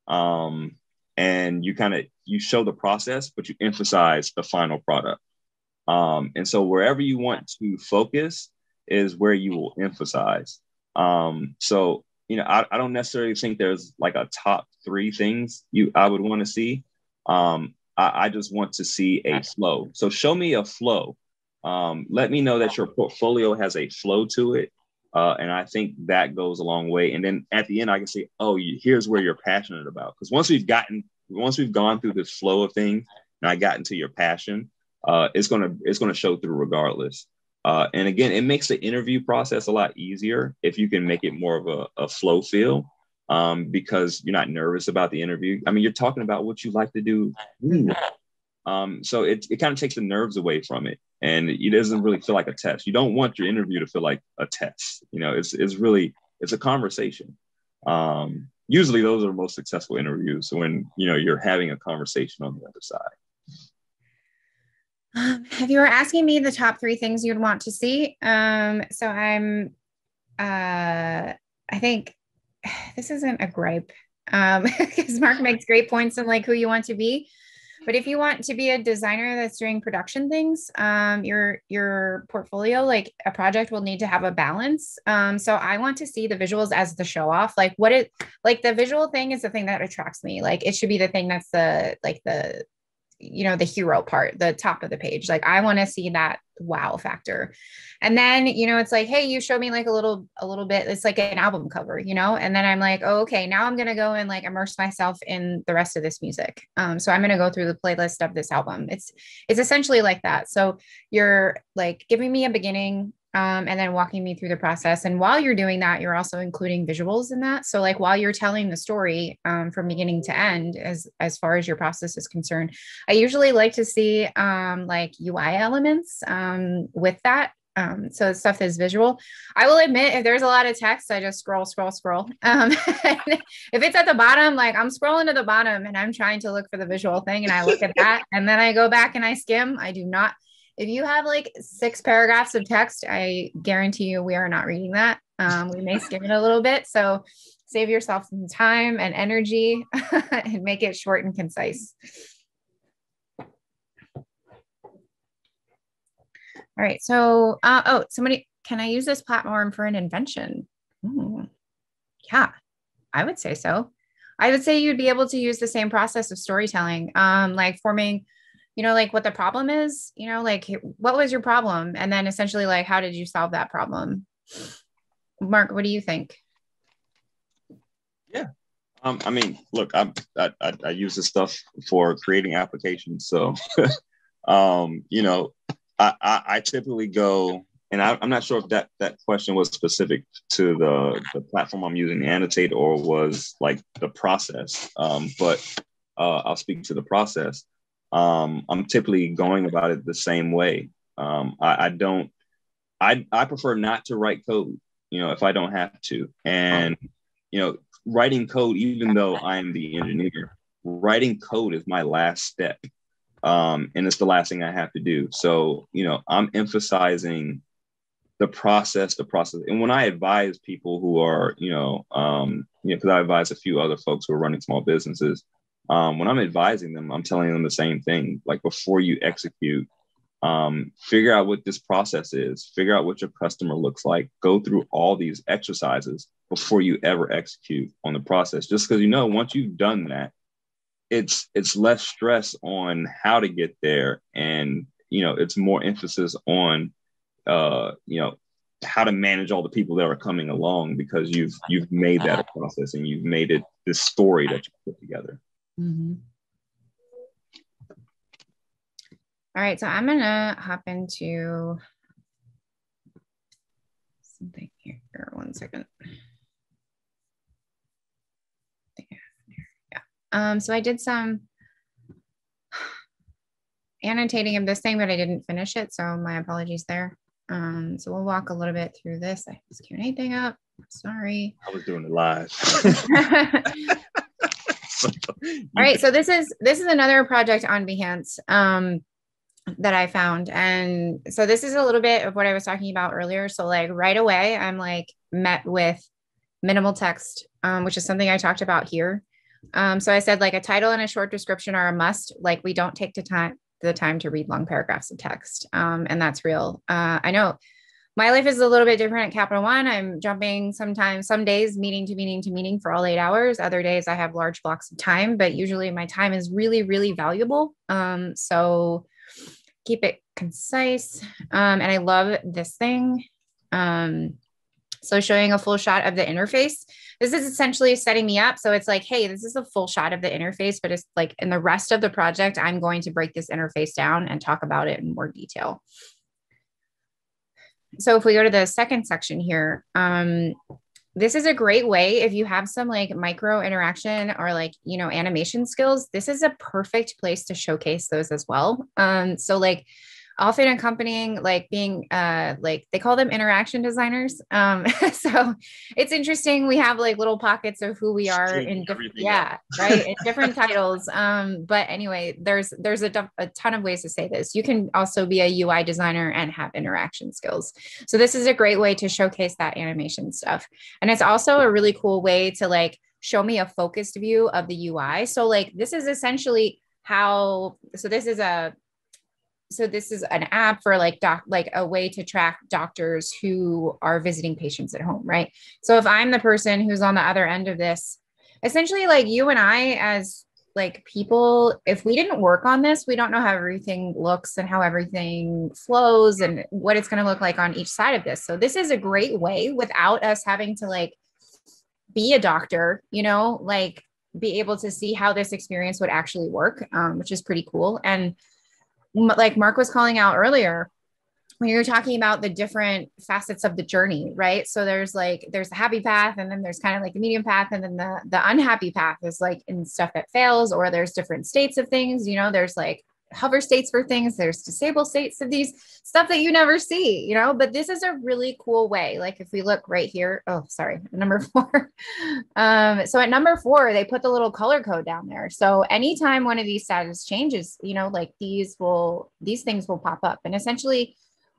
Um, and you kind of you show the process, but you emphasize the final product. Um, and so wherever you want to focus is where you will emphasize. Um, so, you know, I, I, don't necessarily think there's like a top three things you I would want to see. Um, I, I, just want to see a flow. So show me a flow. Um, let me know that your portfolio has a flow to it. Uh, and I think that goes a long way. And then at the end, I can say, oh, here's where you're passionate about. Because once we've gotten, once we've gone through this flow of things, and I got into your passion, uh, it's gonna it's gonna show through regardless. Uh, and again, it makes the interview process a lot easier if you can make it more of a, a flow feel um, because you're not nervous about the interview. I mean, you're talking about what you like to do. Um, so it, it kind of takes the nerves away from it and it doesn't really feel like a test. You don't want your interview to feel like a test. You know, it's, it's really, it's a conversation. Um, usually those are most successful interviews when, you know, you're having a conversation on the other side. Um, if you were asking me the top three things you'd want to see, um, so I'm, uh, I think this isn't a gripe um, because Mark makes great points on like who you want to be. But if you want to be a designer that's doing production things, um, your your portfolio, like a project, will need to have a balance. Um, so I want to see the visuals as the show off. Like what it like the visual thing is the thing that attracts me. Like it should be the thing that's the like the you know the hero part the top of the page like i want to see that wow factor. And then you know it's like hey you show me like a little a little bit it's like an album cover you know? And then i'm like oh, okay now i'm going to go and like immerse myself in the rest of this music. Um so i'm going to go through the playlist of this album. It's it's essentially like that. So you're like giving me a beginning um, and then walking me through the process. And while you're doing that, you're also including visuals in that. So like while you're telling the story um, from beginning to end, as as far as your process is concerned, I usually like to see um, like UI elements um, with that. Um, so stuff that's visual. I will admit, if there's a lot of text, I just scroll, scroll, scroll. Um, if it's at the bottom, like I'm scrolling to the bottom and I'm trying to look for the visual thing, and I look at that, and then I go back and I skim. I do not if you have like six paragraphs of text, I guarantee you we are not reading that. Um, we may skim it a little bit. So save yourself some time and energy and make it short and concise. All right. So, uh, oh, somebody, can I use this platform for an invention? Ooh, yeah, I would say so. I would say you'd be able to use the same process of storytelling, um, like forming you know, like what the problem is, you know, like what was your problem? And then essentially, like, how did you solve that problem? Mark, what do you think? Yeah. Um, I mean, look, I, I, I use this stuff for creating applications. So, um, you know, I, I, I typically go, and I, am not sure if that, that question was specific to the, the platform I'm using annotate or was like the process. Um, but uh, I'll speak to the process um, I'm typically going about it the same way. Um, I, I, don't, I, I prefer not to write code, you know, if I don't have to. And, you know, writing code, even though I'm the engineer, writing code is my last step. Um, and it's the last thing I have to do. So, you know, I'm emphasizing the process, the process. And when I advise people who are, you know, um, you know, because I advise a few other folks who are running small businesses, um, when I'm advising them, I'm telling them the same thing. Like before you execute, um, figure out what this process is, figure out what your customer looks like, go through all these exercises before you ever execute on the process. Just because you know, once you've done that, it's it's less stress on how to get there, and you know, it's more emphasis on uh, you know how to manage all the people that are coming along because you've you've made that a process and you've made it this story that you put together. Mm-hmm. All right, so I'm gonna hop into something here. One second. Yeah. Um, so I did some annotating of this thing, but I didn't finish it. So my apologies there. Um, so we'll walk a little bit through this. I just Q&A thing up. Sorry. I was doing it live. All right. So this is this is another project on Behance um, that I found, and so this is a little bit of what I was talking about earlier. So like right away, I'm like met with minimal text, um, which is something I talked about here. Um, so I said like a title and a short description are a must. Like we don't take the time the time to read long paragraphs of text, um, and that's real. Uh, I know my life is a little bit different at Capital One. I'm jumping sometimes, some days meeting to meeting to meeting for all eight hours. Other days I have large blocks of time, but usually my time is really, really valuable. Um, so keep it concise. Um, and I love this thing. Um, so showing a full shot of the interface. This is essentially setting me up. So it's like, hey, this is a full shot of the interface, but it's like in the rest of the project, I'm going to break this interface down and talk about it in more detail so if we go to the second section here, um, this is a great way if you have some like micro interaction or like you know animation skills this is a perfect place to showcase those as well. Um so like often accompanying like being uh like they call them interaction designers. Um so it's interesting. We have like little pockets of who we are in different yeah. right in different titles. Um but anyway there's there's a, a ton of ways to say this. You can also be a ui designer and have interaction skills. So this is a great way to showcase that animation stuff. And it's also a really cool way to like show me a focused view of the ui so like this is essentially how so this is a so this is an app for like doc like a way to track doctors who are visiting patients at home right? So if i'm the person who's on the other end of this essentially like you and i as like people if we didn't work on this we don't know how everything looks and how everything flows and what it's going to look like on each side of this. So this is a great way without us having to like be a doctor you know like be able to see how this experience would actually work um, which is pretty cool. And like mark was calling out earlier when you're talking about the different facets of the journey, right? So there's like there's the happy path, and then there's kind of like the medium path, and then the the unhappy path is like in stuff that fails, or there's different states of things. You know, there's like hover states for things there's disabled states of these stuff that you never see you know but this is a really cool way like if we look right here oh sorry number four um so at number four they put the little color code down there so anytime one of these status changes you know like these will these things will pop up and essentially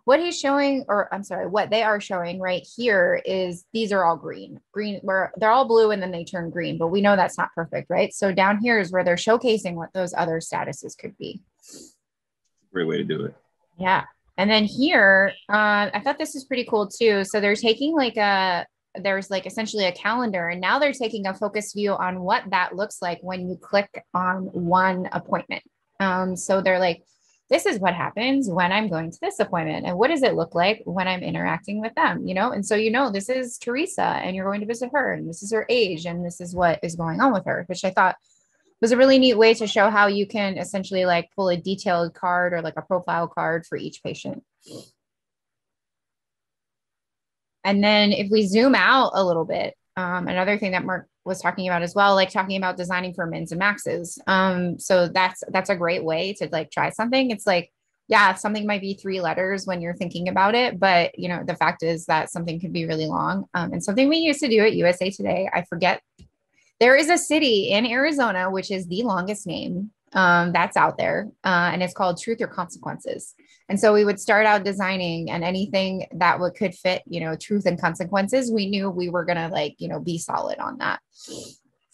what he's showing, or I'm sorry, what they are showing right here is these are all green, green, where they're all blue and then they turn green, but we know that's not perfect, right? So down here is where they're showcasing what those other statuses could be. Great way to do it. Yeah. And then here, uh, I thought this is pretty cool too. So they're taking like a, there's like essentially a calendar and now they're taking a focus view on what that looks like when you click on one appointment. Um, so they're like, this is what happens when I'm going to this appointment. And what does it look like when I'm interacting with them? You know, and so you know, this is Teresa and you're going to visit her, and this is her age, and this is what is going on with her, which I thought was a really neat way to show how you can essentially like pull a detailed card or like a profile card for each patient. And then if we zoom out a little bit, um, another thing that Mark was talking about as well, like talking about designing for mins and maxes. Um, so that's that's a great way to like try something. It's like, yeah, something might be three letters when you're thinking about it, but you know, the fact is that something could be really long. Um, and something we used to do at USA Today, I forget. There is a city in Arizona which is the longest name um, that's out there, uh, and it's called Truth or Consequences. And so we would start out designing, and anything that would could fit, you know, truth and consequences, we knew we were gonna like, you know, be solid on that.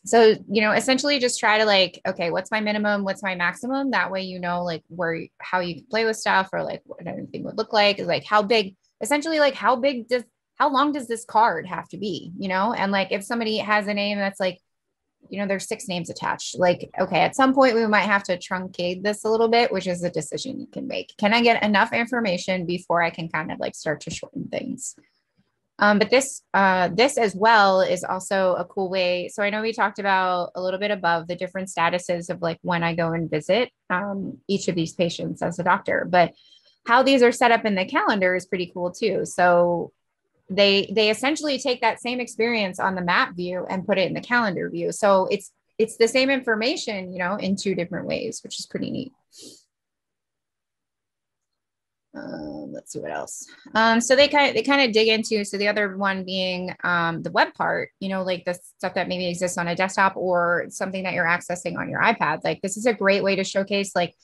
So you know, essentially, just try to like, okay, what's my minimum? What's my maximum? That way, you know, like where how you can play with stuff, or like what anything would look like, like how big. Essentially, like how big does how long does this card have to be? You know, and like if somebody has a name that's like you know, there's six names attached. Like, okay, at some point we might have to truncate this a little bit, which is a decision you can make. Can I get enough information before I can kind of like start to shorten things? Um, but this uh, this as well is also a cool way. So I know we talked about a little bit above the different statuses of like when I go and visit um, each of these patients as a doctor, but how these are set up in the calendar is pretty cool too. So they they essentially take that same experience on the map view and put it in the calendar view so it's it's the same information you know in two different ways which is pretty neat um, let's see what else. Um, so they kind of they kind of dig into so the other one being um, the web part, you know, like the stuff that maybe exists on a desktop or something that you're accessing on your iPad. Like this is a great way to showcase like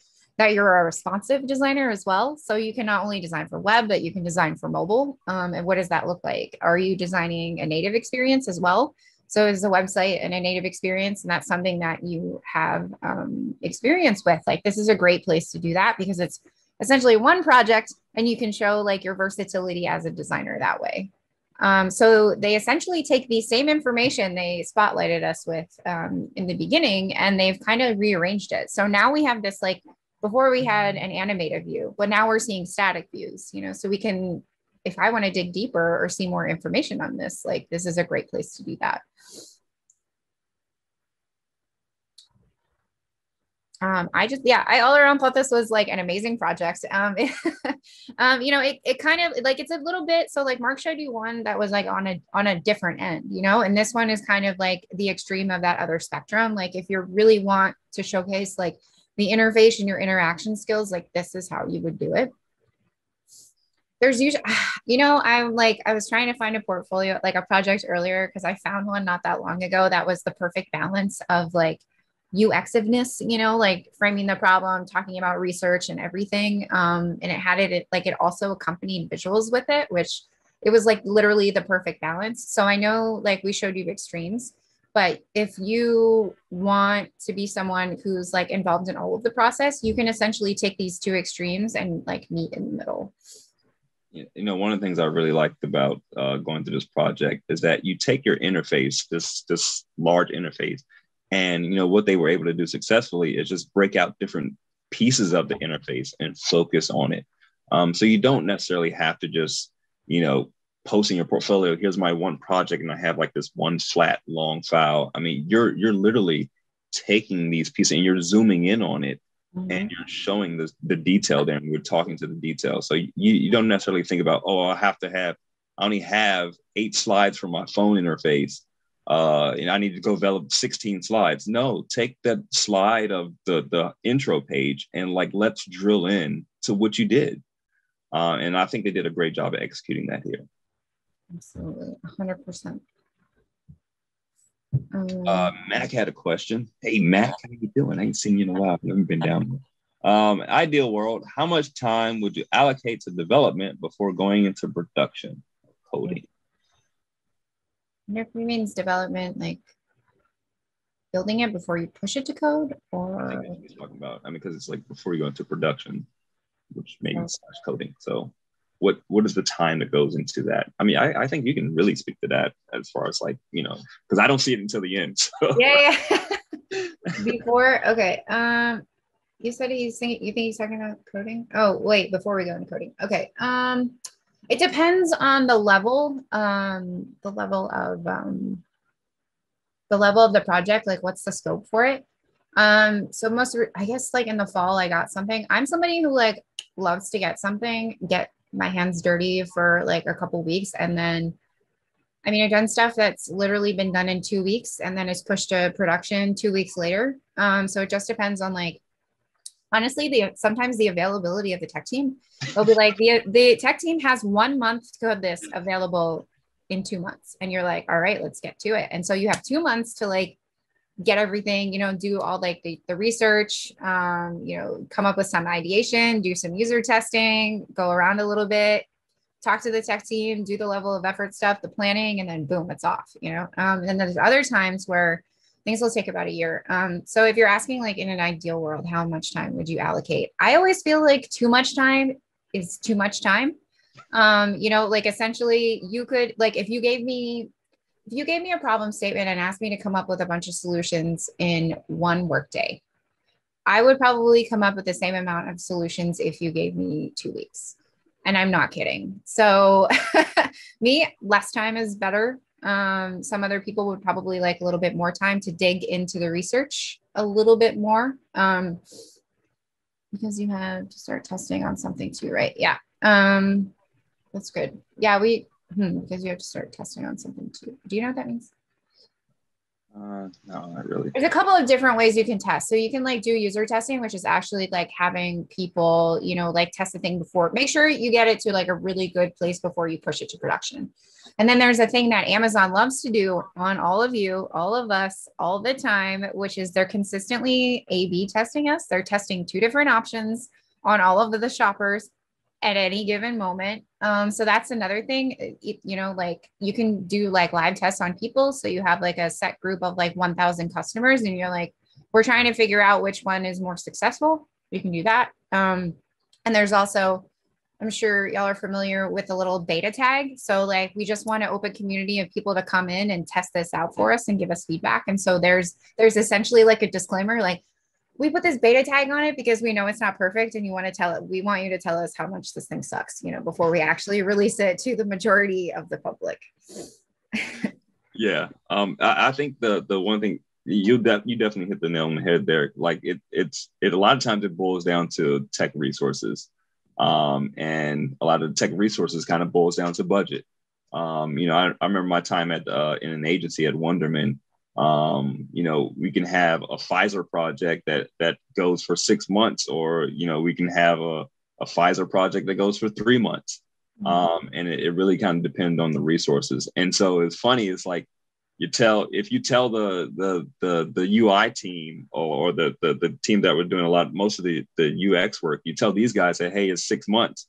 that you're a responsive designer as well. So you can not only design for web, but you can design for mobile. Um, and what does that look like? Are you designing a native experience as well? So is the website and a native experience, and that's something that you have um, experience with. Like this is a great place to do that because it's essentially one project, and you can show like your versatility as a designer that way. Um, so they essentially take the same information they spotlighted us with um, in the beginning, and they've kind of rearranged it. So now we have this like before we had an animated view, but now we're seeing static views, you know, so we can, if I want to dig deeper or see more information on this, like this is a great place to do that. Um, I just, yeah, I all around thought this was like an amazing project. Um, it, um, you know, it, it kind of like, it's a little bit, so like Mark showed you one that was like on a, on a different end, you know, and this one is kind of like the extreme of that other spectrum. Like if you really want to showcase like the interface and your interaction skills, like this is how you would do it. There's usually, you know, I'm like, I was trying to find a portfolio, like a project earlier, because I found one not that long ago that was the perfect balance of like UXiveness, you know, like framing the problem, talking about research and everything. Um, and it had it, it like it also accompanied visuals with it, which it was like literally the perfect balance. So I know like we showed you extremes, But if you want to be someone who's like involved in all of the process, you can essentially take these two extremes and like meet in the middle. You know, one of the things I really liked about uh, going through this project is that you take your interface, this this large interface, and you know what they were able to do successfully is just break out different pieces of the interface and focus on it. Um, so you don't necessarily have to just, you know, posting your portfolio. Here's my one project, and I have like this one flat long file. I mean, you're you're literally taking these pieces and you're zooming in on it, mm-hmm. and you're showing the the detail there, and you're talking to the detail. So you you don't necessarily think about, oh, I have to have. I only have eight slides for my phone interface uh, and I need to go develop 16 slides. No, take that slide of the the intro page and like let's drill in to what you did. Uh, and I think they did a great job of executing that here. Absolutely, 100%. Um, uh, Mac had a question. Hey, Mac, how you doing? I ain't seen you in a while. I haven't been down. Um, ideal world, how much time would you allocate to development before going into production coding? wonder if it means development, like building it before you push it to code, or I he's talking about. I mean, because it's like before you go into production, which maybe oh. slash coding. So, what what is the time that goes into that? I mean, I, I think you can really speak to that as far as like you know, because I don't see it until the end. So. Yeah, yeah. before okay. Um, you said he's thinking. You think he's talking about coding? Oh, wait. Before we go into coding, okay. Um, it depends on the level, um, the level of um, the level of the project. Like, what's the scope for it? Um, so most, I guess, like in the fall, I got something. I'm somebody who like loves to get something, get my hands dirty for like a couple weeks, and then I mean, I've done stuff that's literally been done in two weeks and then it's pushed to production two weeks later. Um, so it just depends on like honestly the sometimes the availability of the tech team they'll be like the the tech team has one month to code this available in two months and you're like all right let's get to it and so you have two months to like get everything you know do all like the, the research um, you know come up with some ideation do some user testing go around a little bit talk to the tech team do the level of effort stuff the planning and then boom it's off you know um, and then there's other times where things will take about a year. Um, so if you're asking like in an ideal world, how much time would you allocate? I always feel like too much time is too much time. Um, you know, like essentially you could like if you gave me you gave me a problem statement and asked me to come up with a bunch of solutions in one workday, I would probably come up with the same amount of solutions if you gave me two weeks. And I'm not kidding. So, me, less time is better. Um, some other people would probably like a little bit more time to dig into the research a little bit more um, because you have to start testing on something too, right? Yeah. Um, that's good. Yeah, we, hmm, because you have to start testing on something too. Do you know what that means? Uh, no, not really. There's a couple of different ways you can test. So you can like do user testing, which is actually like having people, you know, like test the thing before. Make sure you get it to like a really good place before you push it to production. And then there's a thing that Amazon loves to do on all of you, all of us, all the time, which is they're consistently A B testing us. They're testing two different options on all of the shoppers at any given moment. Um, so that's another thing, it, you know, like you can do like live tests on people. So you have like a set group of like 1000 customers and you're like, we're trying to figure out which one is more successful. You can do that. Um, and there's also, I'm sure y'all are familiar with the little beta tag. So like we just want an open community of people to come in and test this out for us and give us feedback. And so there's there's essentially like a disclaimer like we put this beta tag on it because we know it's not perfect and you want to tell it we want you to tell us how much this thing sucks you know before we actually release it to the majority of the public. Yeah um I, I, think the the one thing you de- you definitely hit the nail on the head there. Like it it's it a lot of times it boils down to tech resources um and a lot of tech resources kind of boils down to budget. Um you know i, I remember my time at uh, in an agency at Wunderman um, you know, we can have a Pfizer project that that goes for six months, or you know, we can have a, a Pfizer project that goes for three months. Mm-hmm. Um, and it, it really kind of depends on the resources. And so it's funny, it's like you tell if you tell the the the the UI team or, or the, the the team that we're doing a lot most of the the UX work, you tell these guys that hey, it's six months.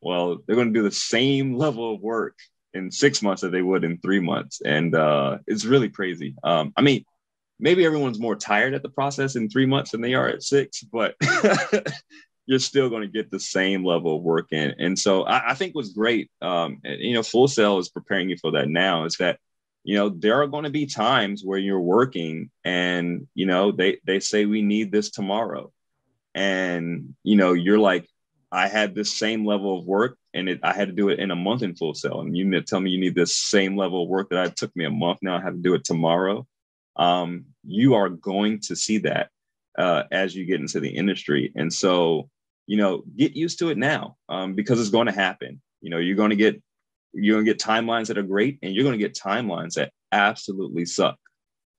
Well, they're going to do the same level of work in six months that they would in three months. And uh, it's really crazy. Um, I mean, maybe everyone's more tired at the process in three months than they are at six, but you're still going to get the same level of work in. And so I, I think what's great, um, you know, Full Sail is preparing you for that now is that, you know, there are going to be times where you're working and, you know, they, they say we need this tomorrow. And, you know, you're like, I had this same level of work and it, I had to do it in a month in Full Sail. And you tell me you need this same level of work that I took me a month now, I have to do it tomorrow. Um, you are going to see that uh, as you get into the industry. And so, you know, get used to it now um, because it's going to happen. You know, you're going to get you're going to get timelines that are great, and you're going to get timelines that absolutely suck.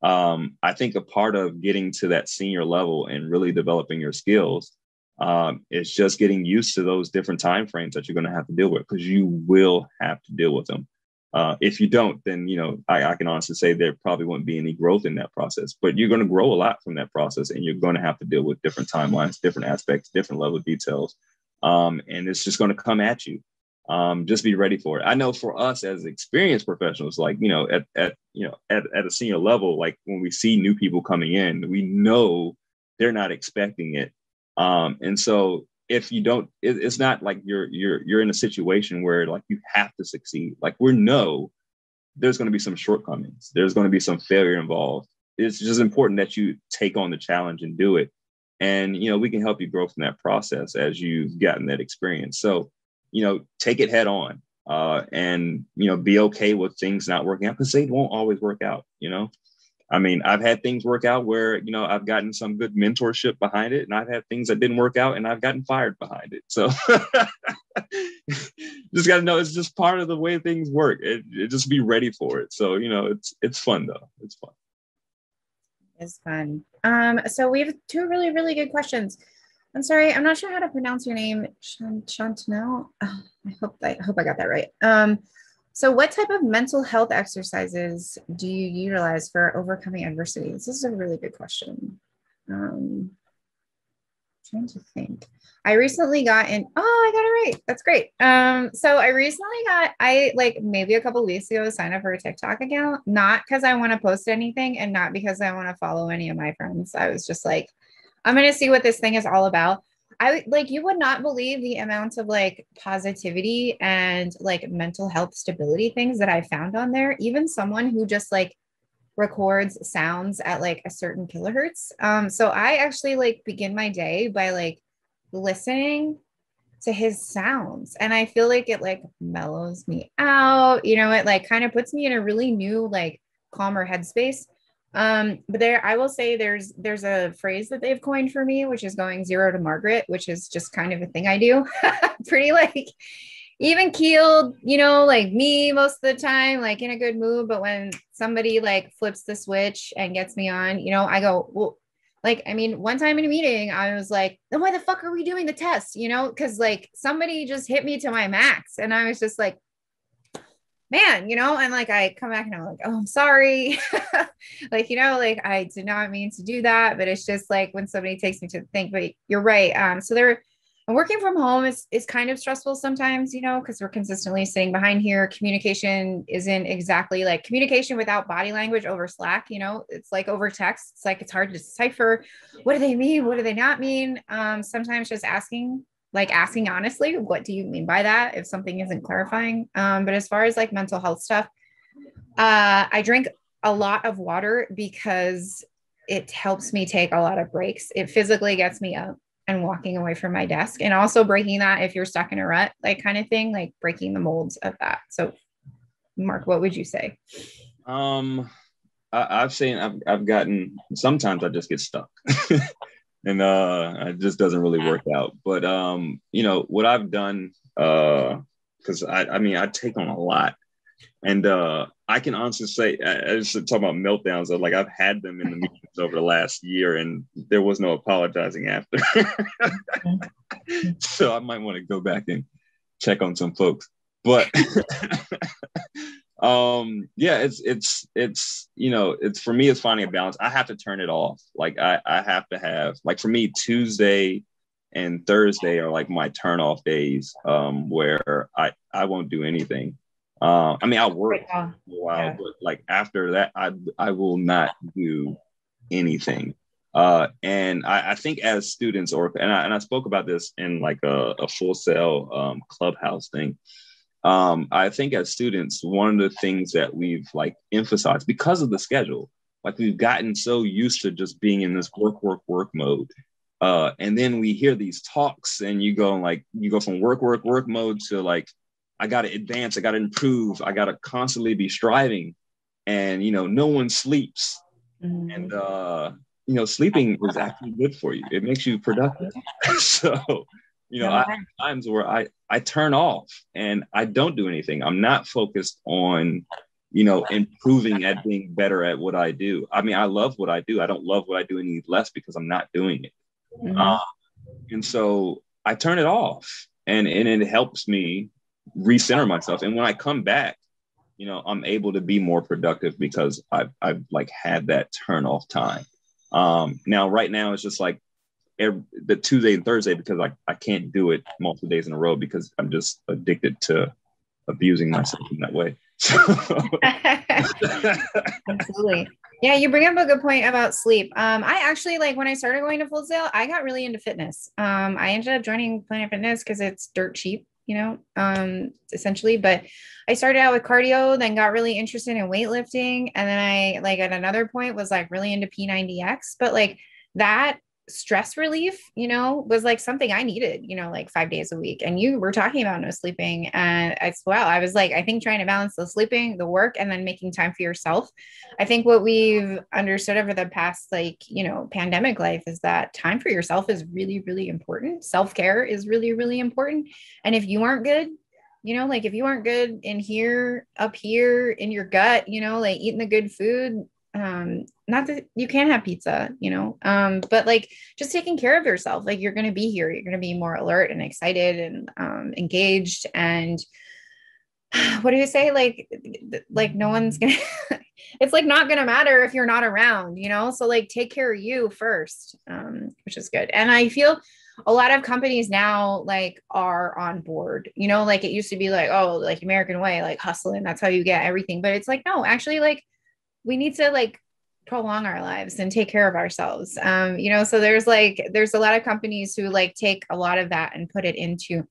Um, I think a part of getting to that senior level and really developing your skills um, is just getting used to those different time frames that you're going to have to deal with because you will have to deal with them. Uh, if you don't, then you know I, I, can honestly say there probably won't be any growth in that process. But you're going to grow a lot from that process, and you're going to have to deal with different timelines, different aspects, different level of details, um, and it's just going to come at you. Um, just be ready for it. I know for us as experienced professionals, like you know, at at you know at, at a senior level, like when we see new people coming in, we know they're not expecting it, um, and so if you don't it, it's not like you're you're you're in a situation where like you have to succeed. Like we know there's going to be some shortcomings. There's going to be some failure involved. It's just important that you take on the challenge and do it. And you know we can help you grow from that process as you've gotten that experience. So you know take it head on uh, and you know be okay with things not working out because they won't always work out you know I mean, I've had things work out where, you know, I've gotten some good mentorship behind it, and I've had things that didn't work out and I've gotten fired behind it. So just got to know it's just part of the way things work. It, it, just be ready for it. So, you know, it's it's fun though. It's fun. It's fun. Um, so we have two really, really good questions. I'm sorry, I'm not sure how to pronounce your name, Chantanel. Oh, I hope I hope I got that right. Um, so, what type of mental health exercises do you utilize for overcoming adversity? This is a really good question. Um, trying to think. I recently got in. Oh, I got it right. That's great. Um, so I recently got. I like maybe a couple weeks ago signed up for a TikTok account, not because I want to post anything, and not because I want to follow any of my friends. I was just like, I'm gonna see what this thing is all about. I like you would not believe the amount of like positivity and like mental health stability things that I found on there. Even someone who just like records sounds at like a certain kilohertz. Um, so I actually like begin my day by like listening to his sounds and I feel like it like mellows me out. You know, it like kind of puts me in a really new, like calmer headspace. Um, but there, I will say there's there's a phrase that they've coined for me, which is going zero to Margaret, which is just kind of a thing I do. Pretty like even keeled, you know, like me most of the time, like in a good mood. But when somebody like flips the switch and gets me on, you know, I go, well, like, I mean, one time in a meeting, I was like, then why the fuck are we doing the test? You know, because like somebody just hit me to my max. And I was just like, man, you know, and like I come back and I'm like, oh, I'm sorry. like, you know, like I did not mean to do that, but it's just like when somebody takes me to think, but you're right. Um, so there and working from home is is kind of stressful sometimes, you know, because we're consistently sitting behind here. Communication isn't exactly like communication without body language over Slack, you know, it's like over text. It's like it's hard to decipher what do they mean, what do they not mean. Um, sometimes just asking like asking honestly, what do you mean by that if something isn't clarifying? Um, but as far as like mental health stuff, uh, I drink a lot of water because it helps me take a lot of breaks. It physically gets me up and walking away from my desk and also breaking that if you're stuck in a rut, like kind of thing, like breaking the molds of that. So, Mark, what would you say? Um, I, have seen, I've, I've gotten, sometimes I just get stuck. and uh, it just doesn't really work out. But um, you know what I've done, because uh, I, I mean, I take on a lot, and uh, I can honestly say, I, I just talk about meltdowns. Of, like I've had them in the meetings over the last year, and there was no apologizing after. so I might want to go back and check on some folks, but um yeah it's it's it's you know it's for me it's finding a balance i have to turn it off like i i have to have like for me tuesday and thursday are like my turn off days um where i i won't do anything Uh, I mean, I work a while, yeah. but like after that, I I will not do anything. Uh, and I, I, think as students, or and I, and I spoke about this in like a, a Full Sail um, clubhouse thing. Um, I think as students, one of the things that we've like emphasized because of the schedule, like we've gotten so used to just being in this work, work, work mode. Uh, and then we hear these talks, and you go like you go from work, work, work mode to like I got to advance, I got to improve, I got to constantly be striving, and you know no one sleeps, mm-hmm. and uh, you know, sleeping is actually good for you. It makes you productive. so, you know, I have times where I I turn off and I don't do anything. I'm not focused on, you know, improving at being better at what I do. I mean, I love what I do. I don't love what I do any less because I'm not doing it. Mm-hmm. Uh, and so I turn it off, and and it helps me recenter myself. And when I come back, you know, I'm able to be more productive because I've I've like had that turn off time. Um, now, right now, it's just like every, the Tuesday and Thursday because I, I can't do it multiple days in a row because I'm just addicted to abusing myself in that way. Absolutely. Yeah, you bring up a good point about sleep. Um, I actually like when I started going to Full Sail, I got really into fitness. Um, I ended up joining Planet Fitness because it's dirt cheap you know, um, essentially. But I started out with cardio, then got really interested in weightlifting. And then I, like, at another point was like really into P90X. But like that stress relief, you know, was like something I needed, you know, like five days a week. And you were talking about no sleeping. And as well, I was like, I think trying to balance the sleeping, the work, and then making time for yourself. I think what we've understood over the past, like, you know, pandemic life is that time for yourself is really, really important. Self care is really, really important. And if you aren't good, you know, like if you aren't good in here, up here in your gut, you know, like eating the good food, um not that you can't have pizza you know um but like just taking care of yourself like you're going to be here you're going to be more alert and excited and um engaged and what do you say like like no one's gonna it's like not gonna matter if you're not around you know? So like take care of you first um which is good. And i feel a lot of companies now like are on board you know? Like it used to be like oh like american way like hustling that's how you get everything. But it's like no actually like we need to like prolong our lives and take care of ourselves. Um you know so there's like there's a lot of companies who like take a lot of that and put it into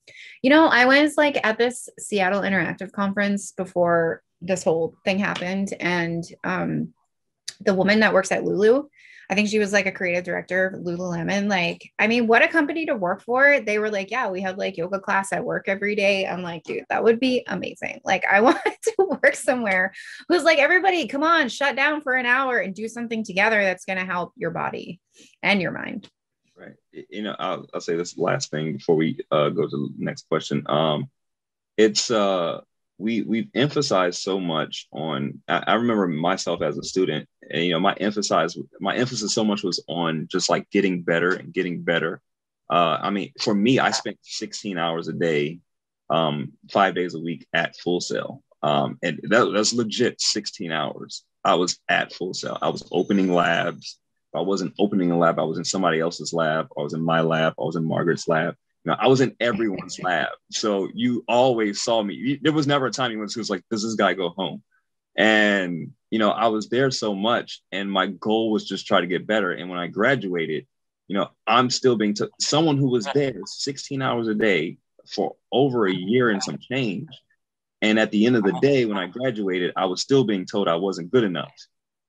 you know i was like at this seattle interactive conference before this whole thing happened and um the woman that works at lulu I think she was like a creative director of Lululemon. Like, I mean, what a company to work for. They were like, yeah, we have like yoga class at work every day. I'm like, dude, that would be amazing. Like, I want to work somewhere who's like, everybody, come on, shut down for an hour and do something together that's going to help your body and your mind. Right. You know, I'll, I'll say this last thing before we uh, go to the next question. Um, it's uh, we we've emphasized so much on I, I, remember myself as a student and you know my emphasis my emphasis so much was on just like getting better and getting better. Uh, i mean for me i spent 16 hours a day um, five days a week at full sail. Um, and that, that's legit 16 hours. I was at full sail. I was opening labs. I wasn't opening a lab i was in somebody else's lab. I was in my lab. I was in margaret's lab know, I was in everyone's lab. So you always saw me. There was never a time anyone who was like, does this guy go home? And, you know, I was there so much and my goal was just try to get better. And when I graduated, you know, I'm still being t- someone who was there 16 hours a day for over a year and some change. And at the end of the day, when I graduated, I was still being told I wasn't good enough.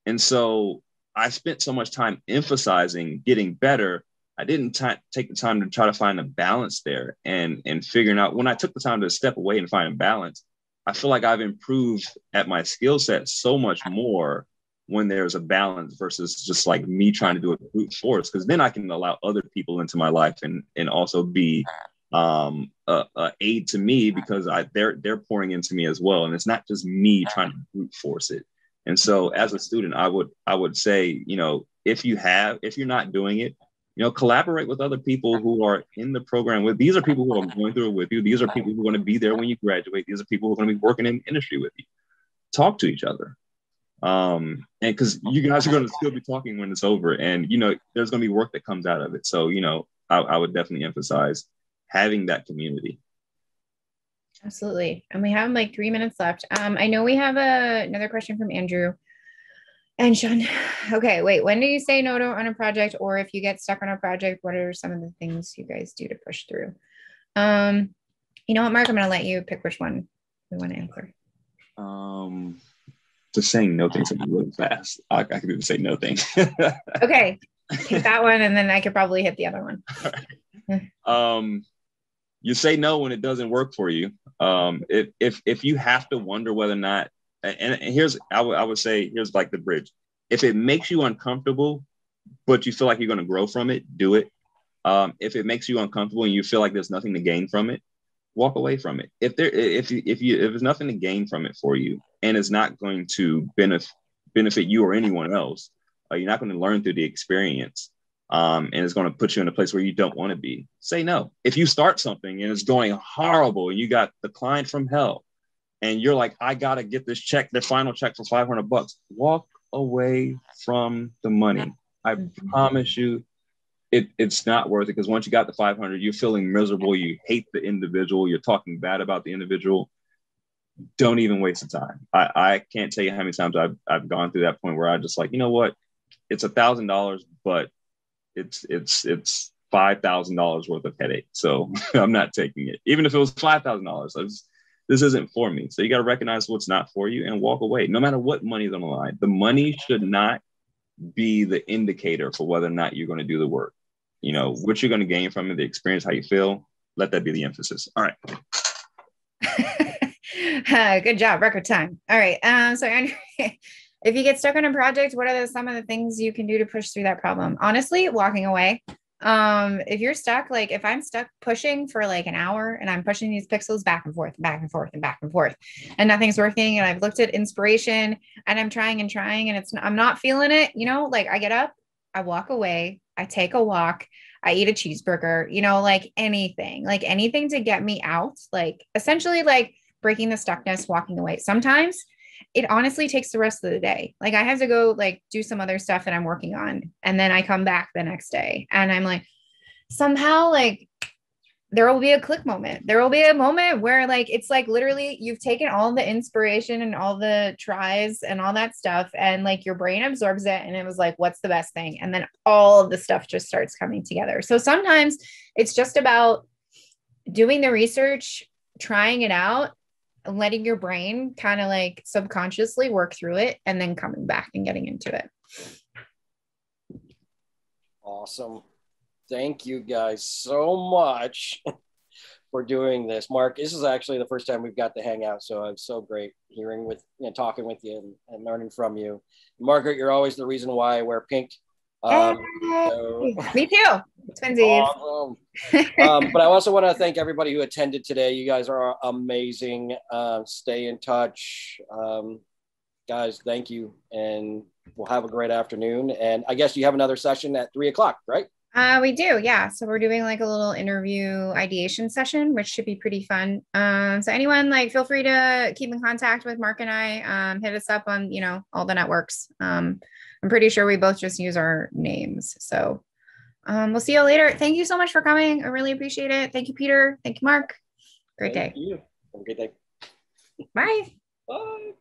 And so I spent so much time emphasizing getting better I didn't t- take the time to try to find a balance there and and figuring out when I took the time to step away and find a balance, I feel like I've improved at my skill set so much more when there's a balance versus just like me trying to do it brute force because then I can allow other people into my life and and also be um a, a aid to me because I they're they're pouring into me as well and it's not just me trying to brute force it. And so as a student I would I would say, you know, if you have if you're not doing it, you know collaborate with other people who are in the program with these are people who are going through it with you these are people who are going to be there when you graduate these are people who are going to be working in industry with you talk to each other um and because you guys are going to still be talking when it's over and you know there's going to be work that comes out of it so you know I, I would definitely emphasize having that community Absolutely. And we have like three minutes left. Um, I know we have a, another question from Andrew. And Sean, okay, wait, when do you say no to on a project? Or if you get stuck on a project, what are some of the things you guys do to push through? Um, you know what, Mark, I'm gonna let you pick which one we want to answer. Um just saying no things really fast. I, I can even say no thing. okay. Take that one and then I could probably hit the other one. um you say no when it doesn't work for you. Um, if if if you have to wonder whether or not, and, and here's I would say here's like the bridge. If it makes you uncomfortable, but you feel like you're going to grow from it, do it. Um, if it makes you uncomfortable and you feel like there's nothing to gain from it, walk away from it. If there if if you if there's nothing to gain from it for you and it's not going to benefit benefit you or anyone else, uh, you're not going to learn through the experience um, and it's going to put you in a place where you don't want to be, say no. If you start something and it's going horrible, and you got the client from hell, and you're like, I got to get this check, the final check for 500 bucks, walk away from the money. I mm-hmm. promise you, it, it's not worth it because once you got the 500, you're feeling miserable. You hate the individual. You're talking bad about the individual. Don't even waste the time. I, I can't tell you how many times I've, I've gone through that point where I just like, you know what? It's a thousand dollars, but it's it's it's five thousand dollars worth of headache. So I'm not taking it. Even if it was five thousand dollars, this isn't for me. So you got to recognize what's not for you and walk away. No matter what money is on the line, the money should not be the indicator for whether or not you're going to do the work. You know what you're going to gain from it, the experience, how you feel. Let that be the emphasis. All right. good job, record time. All right. Um, so Andrew, if you get stuck on a project, what are the, some of the things you can do to push through that problem? Honestly, walking away. Um, if you're stuck, like if I'm stuck pushing for like an hour and I'm pushing these pixels back and forth, and back and forth, and back and forth, and nothing's working, and I've looked at inspiration and I'm trying and trying, and it's I'm not feeling it, you know, like I get up, I walk away, I take a walk, I eat a cheeseburger, you know, like anything, like anything to get me out, like essentially like breaking the stuckness, walking away. Sometimes it honestly takes the rest of the day. Like I have to go like do some other stuff that I'm working on and then I come back the next day and I'm like somehow like there will be a click moment. There will be a moment where like it's like literally you've taken all the inspiration and all the tries and all that stuff and like your brain absorbs it and it was like what's the best thing and then all of the stuff just starts coming together. So sometimes it's just about doing the research, trying it out letting your brain kind of like subconsciously work through it and then coming back and getting into it. Awesome. Thank you guys so much for doing this. Mark, this is actually the first time we've got to hang out. So it's so great hearing with you know, talking with you and, and learning from you. Margaret, you're always the reason why I wear pink um, so, Me too. Twinsies. Awesome. um, but I also want to thank everybody who attended today. You guys are amazing. Uh, stay in touch. Um, guys, thank you. And we'll have a great afternoon. And I guess you have another session at three o'clock, right? Uh, we do, yeah. So we're doing like a little interview ideation session, which should be pretty fun. Um, so anyone like feel free to keep in contact with Mark and I. Um, hit us up on you know all the networks. Um, I'm pretty sure we both just use our names. So um, we'll see you later. Thank you so much for coming. I really appreciate it. Thank you, Peter. Thank you, Mark. Great Thank day. You. Have a great day. Bye. Bye.